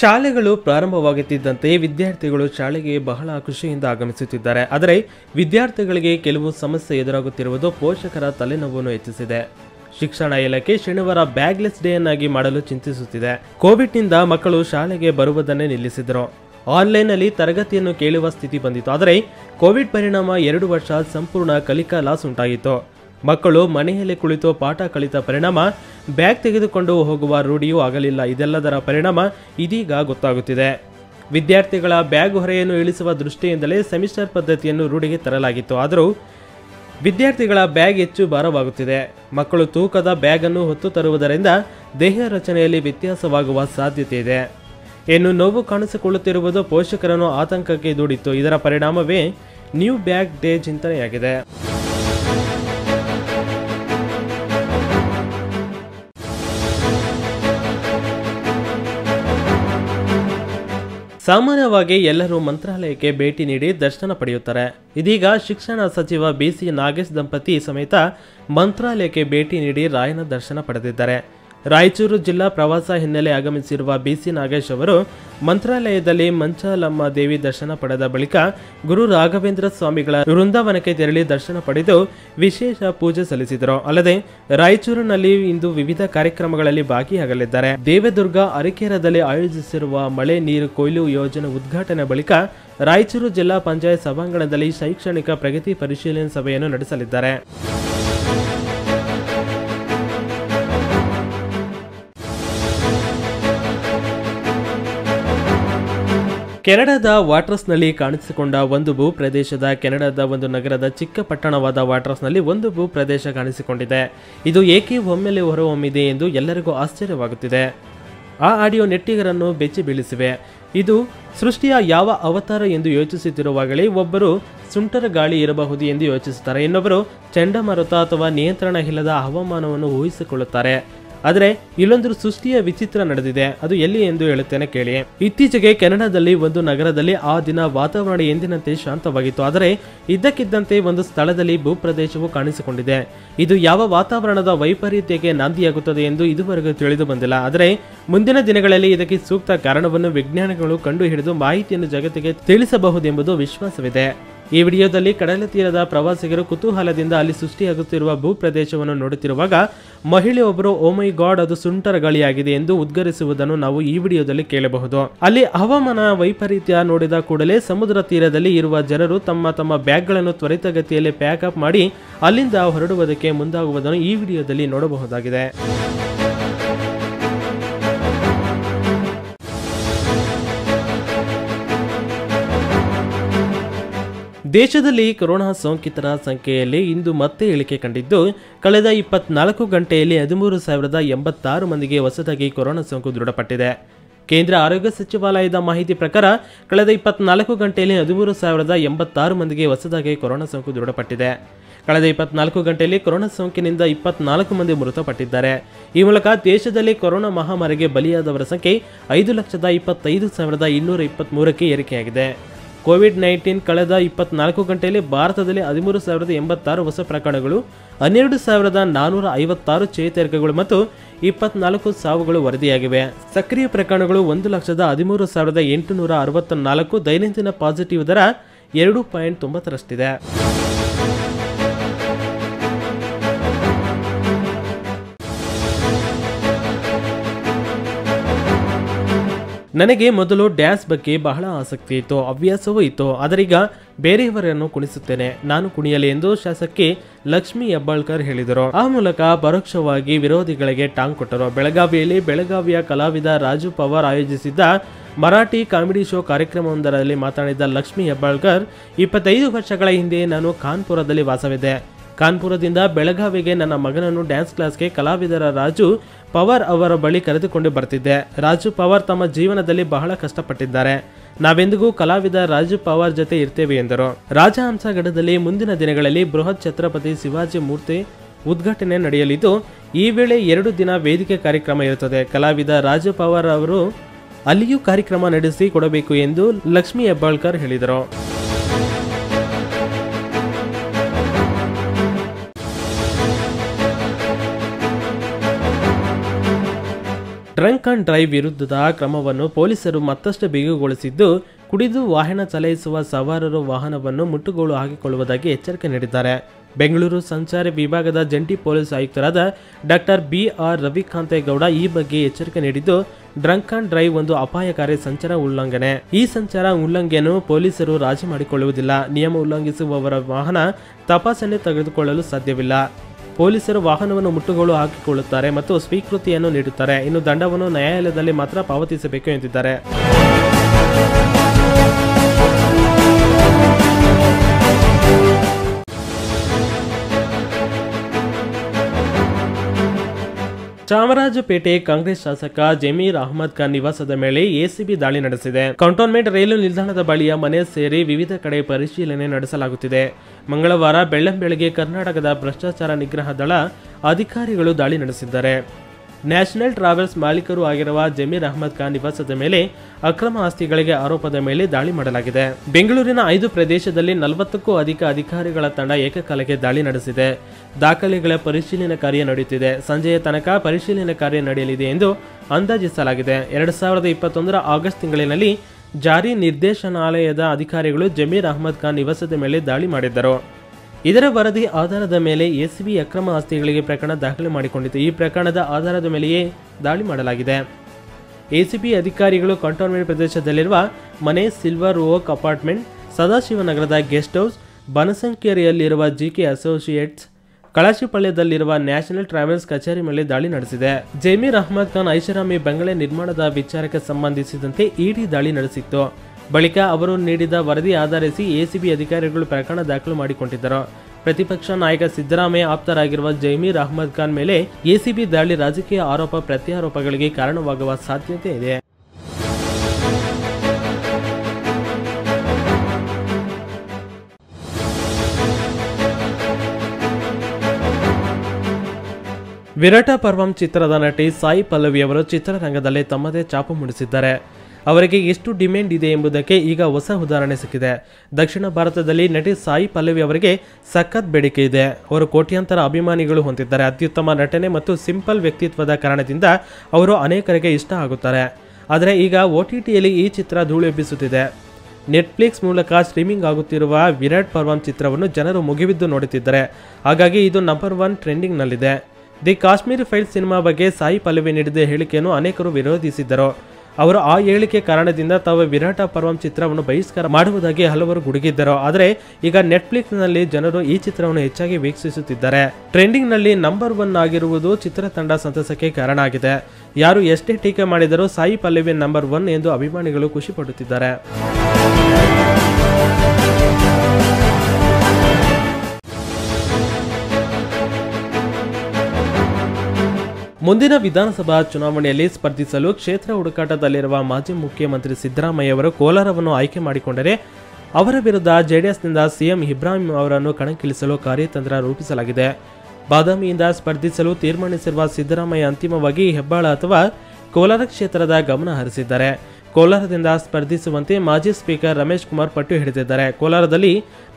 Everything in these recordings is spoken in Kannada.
ಶಾಲೆಗಳು ಪ್ರಾರಂಭವಾಗುತ್ತಿದ್ದಂತೆ ವಿದ್ಯಾರ್ಥಿಗಳು ಶಾಲೆಗೆ ಬಹಳ ಖುಷಿಯಿಂದ ಆಗಮಿಸುತ್ತಿದ್ದಾರೆ. ಆದರೆ ವಿದ್ಯಾರ್ಥಿಗಳಿಗೆ ಕೆಲವು ಸಮಸ್ಯೆ ಎದುರಾಗುತ್ತಿರುವುದು ಪೋಷಕರ ತಲೆನೋವನ್ನು ಹೆಚ್ಚಿಸಿದೆ. ಶಿಕ್ಷಣ ಇಲಾಖೆ ಶನಿವಾರ ಬ್ಯಾಗ್ಲೆಸ್ ಡೇ ಅನ್ನಾಗಿ ಮಾಡಲು ಚಿಂತಿಸುತ್ತಿದೆ. ಕೋವಿಡ್ನಿಂದ ಮಕ್ಕಳು ಶಾಲೆಗೆ ಬರುವುದನ್ನೇ ನಿಲ್ಲಿಸಿದರು. ಆನ್ಲೈನ್ನಲ್ಲಿ ತರಗತಿಯನ್ನು ಕೇಳುವ ಸ್ಥಿತಿ ಬಂದಿತ್ತು. ಆದರೆ ಕೋವಿಡ್ ಪರಿಣಾಮ ಎರಡು ವರ್ಷ ಸಂಪೂರ್ಣ ಕಲಿಕಾ ಲಾಸ್ ಉಂಟಾಗಿತ್ತು. ಮಕ್ಕಳು ಮನೆಯಲ್ಲಿ ಕುಳಿತು ಪಾಠ ಕಲಿತ ಪರಿಣಾಮ, ಬ್ಯಾಗ್ ತೆಗೆದುಕೊಂಡು ಹೋಗುವ ರೂಢಿಯೂ ಆಗಲಿಲ್ಲ. ಇದೆಲ್ಲದರ ಪರಿಣಾಮ ಇದೀಗ ಗೊತ್ತಾಗುತ್ತಿದೆ. ವಿದ್ಯಾರ್ಥಿಗಳ ಬ್ಯಾಗ್ ಹೊರೆಯನ್ನು ಇಳಿಸುವ ದೃಷ್ಟಿಯಿಂದಲೇ ಸೆಮಿಸ್ಟರ್ ಪದ್ಧತಿಯನ್ನು ರೂಢಿಗೆ ತರಲಾಗಿತ್ತು. ಆದರೂ ವಿದ್ಯಾರ್ಥಿಗಳ ಬ್ಯಾಗ್ ಹೆಚ್ಚು ಭಾರವಾಗುತ್ತಿದೆ. ಮಕ್ಕಳು ತೂಕದ ಬ್ಯಾಗನ್ನು ಹೊತ್ತು ತರುವುದರಿಂದ ದೇಹ ರಚನೆಯಲ್ಲಿ ವ್ಯತ್ಯಾಸವಾಗುವ ಸಾಧ್ಯತೆ ಇದೆ. ಇನ್ನು ನೋವು ಕಾಣಿಸಿಕೊಳ್ಳುತ್ತಿರುವುದು ಪೋಷಕರನ್ನು ಆತಂಕಕ್ಕೆ ದೂಡಿತ್ತು. ಇದರ ಪರಿಣಾಮವೇ ನ್ಯೂ ಬ್ಯಾಗ್ ಡೇ ಚಿಂತನೆಯಾಗಿದೆ. ಸಾಮಾನ್ಯವಾಗಿ ಎಲ್ಲರೂ ಮಂತ್ರಾಲಯಕ್ಕೆ ಭೇಟಿ ನೀಡಿ ದರ್ಶನ ಪಡೆಯುತ್ತಾರೆ. ಇದೀಗ ಶಿಕ್ಷಣ ಸಚಿವ ಬಿಸಿ ನಾಗೇಶ್ ದಂಪತಿ ಸಮೇತ ಮಂತ್ರಾಲಯಕ್ಕೆ ಭೇಟಿ ನೀಡಿ ರಾಯನ ದರ್ಶನ ಪಡೆದಿದ್ದಾರೆ. ರಾಯಚೂರು ಜಿಲ್ಲಾ ಪ್ರವಾಸ ಹಿನ್ನೆಲೆ ಆಗಮಿಸಿರುವ ಬಿಸಿ ನಾಗೇಶ್ ಅವರು ಮಂತ್ರಾಲಯದಲ್ಲಿ ಮಂಚಾಲಮ್ಮ ದೇವಿ ದರ್ಶನ ಪಡೆದ ಬಳಿಕ ಗುರು ರಾಘವೇಂದ್ರ ಸ್ವಾಮಿಗಳ ವೃಂದಾವನಕ್ಕೆ ತೆರಳಿ ದರ್ಶನ ಪಡೆದು ವಿಶೇಷ ಪೂಜೆ ಸಲ್ಲಿಸಿದರು. ಅಲ್ಲದೆ ರಾಯಚೂರಿನಲ್ಲಿ ಇಂದು ವಿವಿಧ ಕಾರ್ಯಕ್ರಮಗಳಲ್ಲಿ ಭಾಗಿಯಾಗಲಿದ್ದಾರೆ. ದೇವದುರ್ಗ ಅರಿಕೇರದಲ್ಲಿ ಆಯೋಜಿಸಿರುವ ಮಳೆ ನೀರು ಕೊಯ್ಲು ಯೋಜನೆ ಉದ್ಘಾಟನೆ ಬಳಿಕ ರಾಯಚೂರು ಜಿಲ್ಲಾ ಪಂಚಾಯತ್ ಸಭಾಂಗಣದಲ್ಲಿ ಶೈಕ್ಷಣಿಕ ಪ್ರಗತಿ ಪರಿಶೀಲನೆ ಸಭೆಯನ್ನು ನಡೆಸಲಿದ್ದಾರೆ. ಕೆನಡಾದ ವಾಟ್ರಸ್ನಲ್ಲಿ ಕಾಣಿಸಿಕೊಂಡ ಒಂದು ಭೂ ಪ್ರದೇಶದ ಕೆನಡಾದ ಒಂದು ನಗರದ ಚಿಕ್ಕ ಪಟ್ಟಣವಾದ ವಾಟ್ರಸ್ನಲ್ಲಿ ಒಂದು ಭೂ ಪ್ರದೇಶ ಕಾಣಿಸಿಕೊಂಡಿದೆ. ಇದು ಏಕೆ ಒಮ್ಮೆಲೆ ಹೊರಹೊಮ್ಮಿದೆ ಎಂದು ಎಲ್ಲರಿಗೂ ಆಶ್ಚರ್ಯವಾಗುತ್ತಿದೆ. ಆ ಆಡಿಯೋ ನೆಟ್ಟಿಗರನ್ನು ಬೆಚ್ಚಿ ಬೀಳಿಸಿವೆ. ಇದು ಸೃಷ್ಟಿಯ ಯಾವ ಅವತಾರ ಎಂದು ಯೋಚಿಸುತ್ತಿರುವಾಗಲೇ ಒಬ್ಬರು ಸುಂಟರ ಗಾಳಿ ಇರಬಹುದು ಎಂದು ಯೋಚಿಸುತ್ತಾರೆ. ಇನ್ನೊಬ್ಬರು ಚಂಡಮಾರುತ ಅಥವಾ ನಿಯಂತ್ರಣ ಇಲ್ಲದ ಹವಾಮಾನವನ್ನು ಊಹಿಸಿಕೊಳ್ಳುತ್ತಾರೆ. ಆದರೆ ಇಲ್ಲೊಂದು ಸೃಷ್ಟಿಯ ವಿಚಿತ್ರ ನಡೆದಿದೆ. ಅದು ಎಲ್ಲಿ ಎಂದು ಹೇಳುತ್ತೇನೆ ಕೇಳಿ. ಇತ್ತೀಚೆಗೆ ಕೆನಡಾದಲ್ಲಿ ಒಂದು ನಗರದಲ್ಲಿ ಆ ದಿನ ವಾತಾವರಣ ಎಂದಿನಂತೆ ಶಾಂತವಾಗಿತ್ತು. ಆದರೆ ಇದ್ದಕ್ಕಿದ್ದಂತೆ ಒಂದು ಸ್ಥಳದಲ್ಲಿ ಭೂಪ್ರದೇಶವು ಕಾಣಿಸಿಕೊಂಡಿದೆ. ಇದು ಯಾವ ವಾತಾವರಣದ ವೈಪರೀತ್ಯಕ್ಕೆ ನಾಂದಿಯಾಗುತ್ತದೆ ಎಂದು ಇದುವರೆಗೂ ತಿಳಿದು ಬಂದಿಲ್ಲ. ಆದರೆ ಮುಂದಿನ ದಿನಗಳಲ್ಲಿ ಇದಕ್ಕೆ ಸೂಕ್ತ ಕಾರಣವನ್ನು ವಿಜ್ಞಾನಿಗಳು ಕಂಡುಹಿಡಿದು ಮಾಹಿತಿಯನ್ನು ಜಗತ್ತಿಗೆ ತಿಳಿಸಬಹುದೆಂಬುದು ವಿಶ್ವಾಸವಿದೆ. ಈ ವಿಡಿಯೋದಲ್ಲಿ ಕಡಲ ತೀರದ ಪ್ರವಾಸಿಗರು ಕುತೂಹಲದಿಂದ ಅಲ್ಲಿ ಸೃಷ್ಟಿಯಾಗುತ್ತಿರುವ ಭೂ ಪ್ರದೇಶವನ್ನು ನೋಡುತ್ತಿರುವಾಗ ಮಹಿಳೆಯೊಬ್ಬರು ಓಮೈ ಗಾಡ್, ಅದು ಸುಂಟರ ಗಾಳಿಯಾಗಿದೆ ಎಂದು ಉದ್ಗರಿಸುವುದನ್ನು ನಾವು ಈ ವಿಡಿಯೋದಲ್ಲಿ ಕೇಳಬಹುದು. ಅಲ್ಲಿ ಹವಾಮಾನ ವೈಪರೀತ್ಯ ನೋಡಿದ ಕೂಡಲೇ ಸಮುದ್ರ ತೀರದಲ್ಲಿ ಇರುವ ಜನರು ತಮ್ಮ ತಮ್ಮ ಬ್ಯಾಗ್ಗಳನ್ನು ತ್ವರಿತಗತಿಯಲ್ಲಿ ಪ್ಯಾಕ್ ಅಪ್ ಮಾಡಿ ಅಲ್ಲಿಂದ ಹೊರಡುವುದಕ್ಕೆ ಮುಂದಾಗುವುದನ್ನು ಈ ವಿಡಿಯೋದಲ್ಲಿ ನೋಡಬಹುದಾಗಿದೆ. ದೇಶದಲ್ಲಿ ಕೊರೋನಾ ಸೋಂಕಿತರ ಸಂಖ್ಯೆಯಲ್ಲಿ ಇಂದು ಮತ್ತೆ ಇಳಿಕೆ ಕಂಡಿದ್ದು, ಕಳೆದ ಇಪ್ಪತ್ನಾಲ್ಕು ಗಂಟೆಯಲ್ಲಿ ಹದಿಮೂರು ಸಾವಿರದ ಎಂಬತ್ತಾರು ಮಂದಿಗೆ ಹೊಸದಾಗಿ ಕೊರೋನಾ ಸೋಂಕು ದೃಢಪಟ್ಟಿದೆ. ಕೇಂದ್ರ ಆರೋಗ್ಯ ಸಚಿವಾಲಯದ ಮಾಹಿತಿ ಪ್ರಕಾರ, ಕಳೆದ ಇಪ್ಪತ್ನಾಲ್ಕು ಗಂಟೆಯಲ್ಲಿ ಹದಿಮೂರು ಸಾವಿರದ ಎಂಬತ್ತಾರು ಮಂದಿಗೆ ಹೊಸದಾಗಿ ಕೊರೋನಾ ಸೋಂಕು ದೃಢಪಟ್ಟಿದೆ. ಕಳೆದ ಇಪ್ಪತ್ನಾಲ್ಕು ಗಂಟೆಯಲ್ಲಿ ಕೊರೋನಾ ಸೋಂಕಿನಿಂದ ಇಪ್ಪತ್ನಾಲ್ಕು ಮಂದಿ ಮೃತಪಟ್ಟಿದ್ದಾರೆ. ಈ ಮೂಲಕ ದೇಶದಲ್ಲಿ ಕೊರೋನಾ ಮಹಾಮಾರಿಗೆ ಬಲಿಯಾದವರ ಸಂಖ್ಯೆ ಐದು ಲಕ್ಷದ ಇಪ್ಪತ್ತೈದು ಸಾವಿರದ ಇನ್ನೂರ ಇಪ್ಪತ್ತ್ಮೂರಕ್ಕೆ ಏರಿಕೆಯಾಗಿದೆ. ಕೋವಿಡ್ ನೈನ್ಟೀನ್ ಕಳೆದ ಇಪ್ಪತ್ನಾಲ್ಕು ಗಂಟೆಯಲ್ಲಿ ಭಾರತದಲ್ಲಿ ಹದಿಮೂರು ಸಾವಿರದ ಎಂಬತ್ತಾರು ಹೊಸ ಪ್ರಕರಣಗಳು, ಹನ್ನೆರಡು ಸಾವಿರದ ನಾನೂರ ಐವತ್ತಾರು ಚೇತರಿಕೆಗಳು ಮತ್ತು ಇಪ್ಪತ್ನಾಲ್ಕು ಸಾವುಗಳು ವರದಿಯಾಗಿವೆ. ಸಕ್ರಿಯ ಪ್ರಕರಣಗಳು ಒಂದು ಲಕ್ಷದ ಹದಿಮೂರು ಸಾವಿರದ ಎಂಟುನೂರ ಅರವತ್ತ ನಾಲ್ಕು ದೈನಂದಿನ ಪಾಸಿಟಿವ್ ದರ ಎರಡು ಪಾಯಿಂಟ್ ತೊಂಬತ್ತರಷ್ಟಿದೆ. ನನಗೆ ಮೊದಲು ಡ್ಯಾನ್ಸ್ ಬಗ್ಗೆ ಬಹಳ ಆಸಕ್ತಿ ಇತ್ತು, ಹವ್ಯಾಸವೂ ಇತ್ತು. ಆದರೀಗ ಬೇರೆಯವರನ್ನು ಕುಣಿಸುತ್ತೇನೆ. ನಾನು ಕುಣಿಯಲಿ ಎಂದು ಶಾಸಕಿ ಲಕ್ಷ್ಮಿ ಹೆಬ್ಬಾಳ್ಕರ್ ಹೇಳಿದರು. ಆ ಮೂಲಕ ಪರೋಕ್ಷವಾಗಿ ವಿರೋಧಿಗಳಿಗೆ ಟಾಂಗ್ ಕೊಟ್ಟರು. ಬೆಳಗಾವಿಯಲ್ಲಿ ಬೆಳಗಾವಿಯ ಕಲಾವಿದ ರಾಜು ಪವಾರ್ ಆಯೋಜಿಸಿದ್ದ ಮರಾಠಿ ಕಾಮಿಡಿ ಶೋ ಕಾರ್ಯಕ್ರಮವೊಂದರಲ್ಲಿ ಮಾತನಾಡಿದ ಲಕ್ಷ್ಮಿ ಹೆಬ್ಬಾಳ್ಕರ್, ಇಪ್ಪತ್ತೈದು ವರ್ಷಗಳ ಹಿಂದೆ ನಾನು ಕಾನ್ಪುರದಲ್ಲಿ ವಾಸವಿದ್ದೆ. ಕಾನ್ಪುರದಿಂದ ಬೆಳಗಾವಿಗೆ ನನ್ನ ಮಗನನ್ನು ಡ್ಯಾನ್ಸ್ ಕ್ಲಾಸ್ಗೆ ಕಲಾವಿದರ ರಾಜು ಪವಾರ್ ಅವರ ಬಳಿ ಕರೆದುಕೊಂಡು ಬರ್ತಿದ್ದೆ. ರಾಜು ಪವಾರ್ ತಮ್ಮ ಜೀವನದಲ್ಲಿ ಬಹಳ ಕಷ್ಟಪಟ್ಟಿದ್ದಾರೆ. ನಾವೆಂದಿಗೂ ಕಲಾವಿದ ರಾಜು ಪವಾರ್ ಜೊತೆ ಇರ್ತೇವೆ ಎಂದರು. ರಾಜಹಂಸಗಢದಲ್ಲಿ ಮುಂದಿನ ದಿನಗಳಲ್ಲಿ ಬೃಹತ್ ಛತ್ರಪತಿ ಶಿವಾಜಿ ಮೂರ್ತಿ ಉದ್ಘಾಟನೆ ನಡೆಯಲಿದ್ದು, ಈ ವೇಳೆ ಎರಡು ದಿನ ವೇದಿಕೆ ಕಾರ್ಯಕ್ರಮ ಇರುತ್ತದೆ. ಕಲಾವಿದ ರಾಜು ಪವಾರ್ ಅವರು ಅಲ್ಲಿಯೂ ಕಾರ್ಯಕ್ರಮ ನಡೆಸಿ ಕೊಡಬೇಕು ಎಂದು ಲಕ್ಷ್ಮೀ ಹೆಬ್ಬಾಳ್ಕರ್ ಹೇಳಿದರು. ಡ್ರಂಕ್ ಅಂಡ್ ಡ್ರೈವ್ ವಿರುದ್ಧದ ಕ್ರಮವನ್ನು ಪೊಲೀಸರು ಮತ್ತಷ್ಟು ಬಿಗುಗೊಳಿಸಿದ್ದು, ಕುಡಿದು ವಾಹನ ಚಲಾಯಿಸುವ ಸವಾರರು ವಾಹನವನ್ನು ಮುಟ್ಟುಗೋಲು ಹಾಕಿಕೊಳ್ಳುವುದಾಗಿ ಎಚ್ಚರಿಕೆ ನೀಡಿದ್ದಾರೆ. ಬೆಂಗಳೂರು ಸಂಚಾರಿ ವಿಭಾಗದ ಜಂಟಿ ಪೊಲೀಸ್ ಆಯುಕ್ತರಾದ ಡಾಕ್ಟರ್ ಬಿ ಆರ್ ರವಿಕಾಂತೇಗೌಡ ಈ ಬಗ್ಗೆ ಎಚ್ಚರಿಕೆ ನೀಡಿದ್ದು ಡ್ರಂಕ್ ಅಂಡ್ ಡ್ರೈವ್ ಒಂದು ಅಪಾಯಕಾರಿ ಸಂಚಾರ ಉಲ್ಲಂಘನೆ. ಈ ಸಂಚಾರ ಉಲ್ಲಂಘನೆಯನ್ನು ಪೊಲೀಸರು ರಾಜಿ ಮಾಡಿಕೊಳ್ಳುವುದಿಲ್ಲ. ನಿಯಮ ಉಲ್ಲಂಘಿಸುವವರ ವಾಹನ ತಪಾಸಣೆ ತೆಗೆದುಕೊಳ್ಳಲು ಸಾಧ್ಯವಿಲ್ಲ. ಪೊಲೀಸರು ವಾಹನವನ್ನು ಮುಟ್ಟುಗೋಲು ಹಾಕಿಕೊಳ್ಳುತ್ತಾರೆ ಮತ್ತು ಸ್ವೀಕೃತಿಯನ್ನು ನೀಡುತ್ತಾರೆ. ಇನ್ನು ದಂಡವನ್ನು ನ್ಯಾಯಾಲಯದಲ್ಲಿ ಮಾತ್ರ ಪಾವತಿಸಬೇಕು ಎಂದಿದ್ದಾರೆ. ಚಾಮರಾಜಪೇಟೆ ಕಾಂಗ್ರೆಸ್ ಶಾಸಕ ಜಮೀರ್ ಅಹಮದ್ ಖಾನ್ ನಿವಾಸದ ಮೇಲೆ ಎಸಿಬಿ ದಾಳಿ ನಡೆಸಿದೆ. ಕಂಟೋನ್ಮೆಂಟ್ ರೈಲು ನಿಲ್ದಾಣದ ಬಳಿಯ ಮನೆ ಸೇರಿ ವಿವಿಧ ಕಡೆ ಪರಿಶೀಲನೆ ನಡೆಸಲಾಗುತ್ತಿದೆ. ಮಂಗಳವಾರ ಬೆಳ್ಳಂಬೆಳಗ್ಗೆ ಕರ್ನಾಟಕದ ಭ್ರಷ್ಟಾಚಾರ ನಿಗ್ರಹ ದಳ ಅಧಿಕಾರಿಗಳು ದಾಳಿ ನಡೆಸಿದ್ದಾರೆ. ನ್ಯಾಷನಲ್ ಟ್ರಾವೆಲ್ಸ್ ಮಾಲೀಕರು ಆಗಿರುವ ಜಮೀರ್ ಅಹಮದ್ ಖಾನ್ ನಿವಾಸದ ಮೇಲೆ ಅಕ್ರಮ ಆಸ್ತಿಗಳಿಗೆ ಆರೋಪದ ಮೇಲೆ ದಾಳಿ ಮಾಡಲಾಗಿದೆ. ಬೆಂಗಳೂರಿನ ಐದು ಪ್ರದೇಶದಲ್ಲಿ ನಲವತ್ತಕ್ಕೂ ಅಧಿಕ ಅಧಿಕಾರಿಗಳ ತಂಡ ಏಕಕಾಲಕ್ಕೆ ದಾಳಿ ನಡೆಸಿದೆ. ದಾಖಲೆಗಳ ಪರಿಶೀಲನೆ ಕಾರ್ಯ ನಡೆಯುತ್ತಿದೆ. ಸಂಜೆಯ ತನಕ ಪರಿಶೀಲನೆ ಕಾರ್ಯ ನಡೆಯಲಿದೆ ಎಂದು ಅಂದಾಜಿಸಲಾಗಿದೆ. ಎರಡು ಸಾವಿರದ ಇಪ್ಪತ್ತೊಂದರ ಆಗಸ್ಟ್ ತಿಂಗಳಿನಲ್ಲಿ ಜಾರಿ ನಿರ್ದೇಶನಾಲಯದ ಅಧಿಕಾರಿಗಳು ಜಮೀರ್ ಅಹಮದ್ ಖಾನ್ ನಿವಾಸದ ಮೇಲೆ ದಾಳಿ ಮಾಡಿದ್ದರು. ಇದರ ವರದಿ ಆಧಾರದ ಮೇಲೆ ಎಸ್ಬಿ ಅಕ್ರಮ ಆಸ್ತಿಗಳಿಗೆ ಪ್ರಕರಣ ದಾಖಲೆ ಮಾಡಿಕೊಂಡಿತ್ತು ಈ ಪ್ರಕರಣದ ಆಧಾರದ ಮೇಲೆಯೇ ದಾಳಿ ಮಾಡಲಾಗಿದೆ. ಎಸಿಬಿ ಅಧಿಕಾರಿಗಳು ಕಂಟೋನ್ಮೆಂಟ್ ಪ್ರದೇಶದಲ್ಲಿರುವ ಮನೆ ಸಿಲ್ವರ್ ಓಕ್ ಅಪಾರ್ಟ್ಮೆಂಟ್, ಸದಾಶಿವನಗರದ ಗೆಸ್ಟ್ ಹೌಸ್, ಬನಸಂಕೇರಿಯಲ್ಲಿರುವ ಜಿಕೆ ಅಸೋಸಿಯೇಟ್ಸ್ ಕಳಶಿಪಾಳ್ಯದಲ್ಲಿರುವ ನ್ಯಾಷನಲ್ ಟ್ರಾವೆಲ್ಸ್ ಕಚೇರಿ ಮೇಲೆ ದಾಳಿ ನಡೆಸಿದೆ. ಜಮೀರ್ ಅಹಮದ್ ಖಾನ್ ಐಷಾರಾಮಿ ಬಂಗಲೆ ನಿರ್ಮಾಣದ ವಿಚಾರಕ್ಕೆ ಸಂಬಂಧಿಸಿದಂತೆ ಇಡಿ ದಾಳಿ ನಡೆಸಿತ್ತು. ಬಳಿಕ ಅವರು ನೀಡಿದ ವರದಿ ಆಧರಿಸಿ ಎಸಿಬಿ ಅಧಿಕಾರಿಗಳು ಪ್ರಕರಣ ದಾಖಲು ಮಾಡಿಕೊಂಡಿದ್ದರು. ಪ್ರತಿಪಕ್ಷ ನಾಯಕ ಸಿದ್ದರಾಮಯ್ಯ ಆಪ್ತರಾಗಿರುವ ಜೈಮೀರ್ ಅಹಮದ್ ಖಾನ್ ಮೇಲೆ ಎಸಿಬಿ ದಾಳಿ ರಾಜಕೀಯ ಆರೋಪ ಪ್ರತ್ಯಾರೋಪಗಳಿಗೆ ಕಾರಣವಾಗುವ ಸಾಧ್ಯತೆ ಇದೆ. ವಿರಾಟ ಪರ್ವಂ ಚಿತ್ರದ ನಟಿ ಸಾಯಿ ಪಲ್ಲವಿಯವರು ಚಿತ್ರರಂಗದಲ್ಲಿ ತಮ್ಮದೇ ಚಾಪು ಮೂಡಿಸಿದ್ದಾರೆ. ಅವರಿಗೆ ಎಷ್ಟು ಡಿಮ್ಯಾಂಡ್ ಇದೆ ಎಂಬುದಕ್ಕೆ ಈಗ ಹೊಸ ಉದಾಹರಣೆ ಸಿಕ್ಕಿದೆ. ದಕ್ಷಿಣ ಭಾರತದಲ್ಲಿ ನಟಿ ಸಾಯಿ ಪಲ್ಲವಿ ಅವರಿಗೆ ಸಖತ್ ಬೇಡಿಕೆ ಇದೆ. ಅವರು ಕೋಟ್ಯಾಂತರ ಅಭಿಮಾನಿಗಳು ಹೊಂದಿದ್ದಾರೆ. ಅತ್ಯುತ್ತಮ ನಟನೆ ಮತ್ತು ಸಿಂಪಲ್ ವ್ಯಕ್ತಿತ್ವದ ಕಾರಣದಿಂದ ಅವರು ಅನೇಕರಿಗೆ ಇಷ್ಟ ಆಗುತ್ತಾರೆ. ಆದರೆ ಈಗ ಒ ಟಿ ಟಿಯಲ್ಲಿ ಈ ಚಿತ್ರ ಧೂಳೆಬ್ಬಿಸುತ್ತಿದೆ ನೆಟ್ಫ್ಲಿಕ್ಸ್ ಮೂಲಕ ಸ್ಟ್ರೀಮಿಂಗ್ ಆಗುತ್ತಿರುವ ವಿರಾಟ್ ಪರ್ವಾನ್ ಚಿತ್ರವನ್ನು ಜನರು ಮುಗಿಬಿದ್ದು ನೋಡುತ್ತಿದ್ದಾರೆ. ಹಾಗಾಗಿ ಇದು ನಂಬರ್ ಒನ್ ಟ್ರೆಂಡಿಂಗ್ನಲ್ಲಿದೆ ದಿ ಕಾಶ್ಮೀರ್ ಫೈಲ್ ಸಿನಿಮಾ ಬಗ್ಗೆ ಸಾಯಿ ಪಲ್ಲವಿ ನೀಡಿದ ಹೇಳಿಕೆಯನ್ನು ಅನೇಕರು ವಿರೋಧಿಸಿದ್ದರು. ಅವರು ಆ ಹೇಳಿಕೆ ಕಾರಣದಿಂದ ತಾವು ವಿರಾಟ ಪರ್ವಂ ಚಿತ್ರವನ್ನು ಬಹಿಷ್ಕಾರ ಮಾಡುವುದಾಗಿ ಹಲವರು ಗುಡುಗಿದ್ದರು. ಆದರೆ ಈಗ ನೆಟ್ಫ್ಲಿಕ್ಸ್ನಲ್ಲಿ ಜನರು ಈ ಚಿತ್ರವನ್ನು ಹೆಚ್ಚಾಗಿ ವೀಕ್ಷಿಸುತ್ತಿದ್ದಾರೆ. ಟ್ರೆಂಡಿಂಗ್ನಲ್ಲಿ ನಂಬರ್ ಒನ್ ಆಗಿರುವುದು ಚಿತ್ರತಂಡ ಸಂತಸಕ್ಕೆ ಕಾರಣ ಆಗಿದೆ. ಯಾರು ಎಷ್ಟೇ ಟೀಕೆ ಮಾಡಿದರೂ ಸಾಯಿ ಪಲ್ಲವಿ ನಂಬರ್ ಒನ್ ಎಂದು ಅಭಿಮಾನಿಗಳು ಖುಷಿ ಪಡುತ್ತಿದ್ದಾರೆ. ಮುಂದಿನ ವಿಧಾನಸಭಾ ಚುನಾವಣೆಯಲ್ಲಿ ಸ್ಪರ್ಧಿಸಲು ಕ್ಷೇತ್ರ ಹುಡುಕಾಟದಲ್ಲಿರುವ ಮಾಜಿ ಮುಖ್ಯಮಂತ್ರಿ ಸಿದ್ದರಾಮಯ್ಯ ಅವರು ಕೋಲಾರವನ್ನು ಆಯ್ಕೆ ಮಾಡಿಕೊಂಡರೆ ಅವರ ವಿರುದ್ಧ ಜೆಡಿಎಸ್ನಿಂದ ಸಿಎಂ ಇಬ್ರಾಹಿಂ ಅವರನ್ನು ಕಣಕ್ಕಿಳಿಸಲು ಕಾರ್ಯತಂತ್ರ ರೂಪಿಸಲಾಗಿದೆ. ಬಾದಾಮಿಯಿಂದ ಸ್ಪರ್ಧಿಸಲು ತೀರ್ಮಾನಿಸಿರುವ ಸಿದ್ದರಾಮಯ್ಯ ಅಂತಿಮವಾಗಿ ಹೆಬ್ಬಾಳ ಅಥವಾ ಕೋಲಾರ ಕ್ಷೇತ್ರದ ಗಮನ ಹರಿಸಿದ್ದಾರೆ. ಕೋಲಾರದಿಂದ ಸ್ಪರ್ಧಿಸುವಂತೆ ಮಾಜಿ ಸ್ಪೀಕರ್ ರಮೇಶ್ ಕುಮಾರ್ ಪಟ್ಟು ಹಿಡಿದಿದ್ದಾರೆ. ಕೋಲಾರದಲ್ಲಿ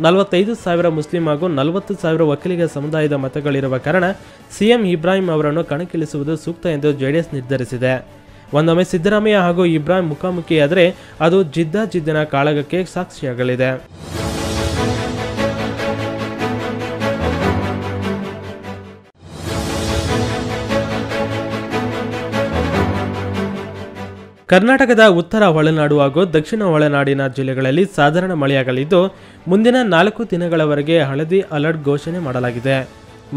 ನಲವತ್ತೈದು ಸಾವಿರ ಮುಸ್ಲಿಂ ಹಾಗೂ ನಲವತ್ತು ಸಾವಿರ ಒಕ್ಕಲಿಗ ಸಮುದಾಯದ ಮತಗಳಿರುವ ಕಾರಣ ಸಿಎಂ ಇಬ್ರಾಹಿಂ ಅವರನ್ನು ಕಣಕ್ಕಿಳಿಸುವುದು ಸೂಕ್ತ ಎಂದು ಜೆಡಿಎಸ್ ನಿರ್ಧರಿಸಿದೆ. ಒಂದೊಮ್ಮೆ ಸಿದ್ದರಾಮಯ್ಯ ಹಾಗೂ ಇಬ್ರಾಹಿಂ ಮುಖಾಮುಖಿಯಾದರೆ ಅದು ಜಿದ್ದಾಜಿದ್ದಿನ ಕಾಳಗಕ್ಕೆ ಸಾಕ್ಷಿಯಾಗಲಿದೆ. ಕರ್ನಾಟಕದ ಉತ್ತರ ಒಳನಾಡು ಹಾಗೂ ದಕ್ಷಿಣ ಒಳನಾಡಿನ ಜಿಲ್ಲೆಗಳಲ್ಲಿ ಸಾಧಾರಣ ಮಳೆಯಾಗಲಿದ್ದು, ಮುಂದಿನ ನಾಲ್ಕು ದಿನಗಳವರೆಗೆ ಹಳದಿ ಅಲರ್ಟ್ ಘೋಷಣೆ ಮಾಡಲಾಗಿದೆ.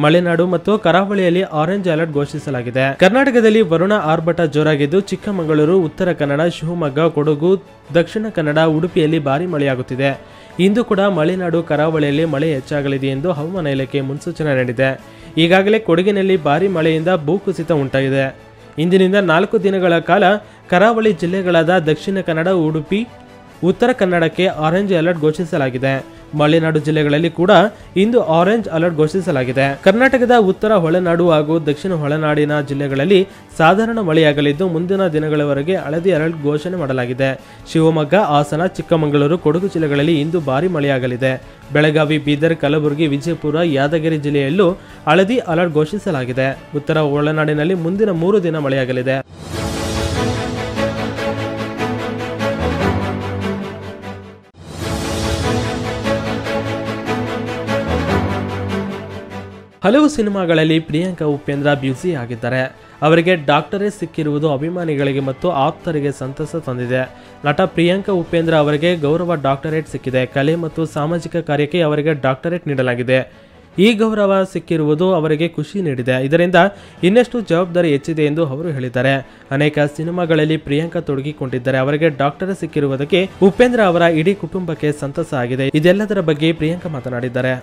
ಮಲೆನಾಡು ಮತ್ತು ಕರಾವಳಿಯಲ್ಲಿ ಆರೆಂಜ್ ಅಲರ್ಟ್ ಘೋಷಿಸಲಾಗಿದೆ. ಕರ್ನಾಟಕದಲ್ಲಿ ವರುಣ ಆರ್ಭಟ ಜೋರಾಗಿದ್ದು, ಚಿಕ್ಕಮಗಳೂರು, ಉತ್ತರ ಕನ್ನಡ, ಶಿವಮೊಗ್ಗ, ಕೊಡಗು, ದಕ್ಷಿಣ ಕನ್ನಡ, ಉಡುಪಿಯಲ್ಲಿ ಭಾರಿ ಮಳೆಯಾಗುತ್ತಿದೆ. ಇಂದು ಕೂಡ ಮಲೆನಾಡು, ಕರಾವಳಿಯಲ್ಲಿ ಮಳೆ ಹೆಚ್ಚಾಗಲಿದೆ ಎಂದು ಹವಾಮಾನ ಇಲಾಖೆ ಮುನ್ಸೂಚನೆ ನೀಡಿದೆ. ಈಗಾಗಲೇ ಕೊಡಗಿನಲ್ಲಿ ಭಾರಿ ಮಳೆಯಿಂದ ಭೂಕುಸಿತ ಉಂಟಾಗಿದೆ. ಇಂದಿನಿಂದ ನಾಲ್ಕು ದಿನಗಳ ಕಾಲ ಕರಾವಳಿ ಜಿಲ್ಲೆಗಳಾದ ದಕ್ಷಿಣ ಕನ್ನಡ ಉಡುಪಿ ಉತ್ತರ ಕನ್ನಡಕ್ಕೆ ಆರೆಂಜ್ ಅಲರ್ಟ್ ಘೋಷಿಸಲಾಗಿದೆ. ಮಲೆನಾಡು ಜಿಲ್ಲೆಗಳಲ್ಲಿ ಕೂಡ ಇಂದು ಆರೆಂಜ್ ಅಲರ್ಟ್ ಘೋಷಿಸಲಾಗಿದೆ. ಕರ್ನಾಟಕದ ಉತ್ತರ ಒಳನಾಡು ಹಾಗೂ ದಕ್ಷಿಣ ಒಳನಾಡಿನ ಜಿಲ್ಲೆಗಳಲ್ಲಿ ಸಾಧಾರಣ ಮಳೆಯಾಗಲಿದ್ದು, ಮುಂದಿನ ದಿನಗಳವರೆಗೆ ಹಳದಿ ಅಲರ್ಟ್ ಘೋಷಣೆ ಮಾಡಲಾಗಿದೆ. ಶಿವಮೊಗ್ಗ, ಹಾಸನ, ಚಿಕ್ಕಮಗಳೂರು, ಕೊಡಗು ಜಿಲ್ಲೆಗಳಲ್ಲಿ ಇಂದು ಭಾರಿ ಮಳೆಯಾಗಲಿದೆ. ಬೆಳಗಾವಿ, ಬೀದರ್, ಕಲಬುರಗಿ, ವಿಜಯಪುರ, ಯಾದಗಿರಿ ಜಿಲ್ಲೆಯಲ್ಲೂ ಹಳದಿ ಅಲರ್ಟ್ ಘೋಷಿಸಲಾಗಿದೆ. ಉತ್ತರ ಒಳನಾಡಿನಲ್ಲಿ ಮುಂದಿನ ಮೂರು ದಿನ ಮಳೆಯಾಗಲಿದೆ. ಹಲವು ಸಿನಿಮಾಗಳಲ್ಲಿ ಪ್ರಿಯಾಂಕಾ ಉಪೇಂದ್ರ ಬ್ಯುಸಿ ಆಗಿದ್ದಾರೆ. ಅವರಿಗೆ ಡಾಕ್ಟರೇಟ್ ಸಿಕ್ಕಿರುವುದು ಅಭಿಮಾನಿಗಳಿಗೆ ಮತ್ತು ಆಪ್ತರಿಗೆ ಸಂತಸ ತಂದಿದೆ. ನಟ ಪ್ರಿಯಾಂಕಾ ಉಪೇಂದ್ರ ಅವರಿಗೆ ಗೌರವ ಡಾಕ್ಟರೇಟ್ ಸಿಕ್ಕಿದೆ. ಕಲೆ ಮತ್ತು ಸಾಮಾಜಿಕ ಕಾರ್ಯಕ್ಕೆ ಅವರಿಗೆ ಡಾಕ್ಟರೇಟ್ ನೀಡಲಾಗಿದೆ. ಈ ಗೌರವ ಸಿಕ್ಕಿರುವುದು ಅವರಿಗೆ ಖುಷಿ ನೀಡಿದೆ. ಇದರಿಂದ ಇನ್ನಷ್ಟು ಜವಾಬ್ದಾರಿ ಹೆಚ್ಚಿದೆ ಎಂದು ಅವರು ಹೇಳಿದ್ದಾರೆ. ಅನೇಕ ಸಿನಿಮಾಗಳಲ್ಲಿ ಪ್ರಿಯಾಂಕಾ ತೊಡಗಿಕೊಂಡಿದ್ದಾರೆ. ಅವರಿಗೆ ಡಾಕ್ಟರ್ ಸಿಕ್ಕಿರುವುದಕ್ಕೆ ಉಪೇಂದ್ರ ಅವರ ಇಡೀ ಕುಟುಂಬಕ್ಕೆ ಸಂತಸ ಆಗಿದೆ. ಇದೆಲ್ಲದರ ಬಗ್ಗೆ ಪ್ರಿಯಾಂಕಾ ಮಾತನಾಡಿದ್ದಾರೆ.